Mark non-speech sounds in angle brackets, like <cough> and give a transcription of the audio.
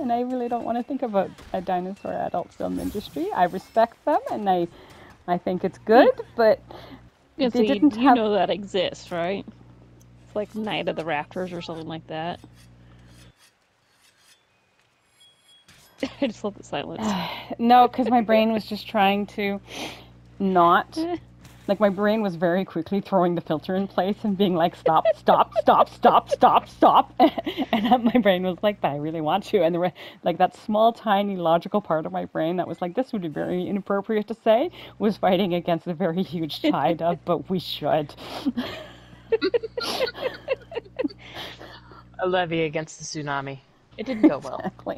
and I really don't want to think about a dinosaur adult film industry. I respect them, and I, I think it's good, but Yeah, so they you, didn't you have. know that exists, right? It's like Night of the Raptors or something like that. <laughs> I just love the silence. <sighs> No, because my brain was just trying to not. <laughs> Like my brain was very quickly throwing the filter in place and being like, stop, stop, stop, stop, stop, stop. <laughs> And my brain was like, but I really want to. And there were like that small, tiny, logical part of my brain that was like, this would be very inappropriate to say, was fighting against a very huge tide of, but we should. <laughs> A levee against the tsunami. It didn't go well. <laughs> Exactly.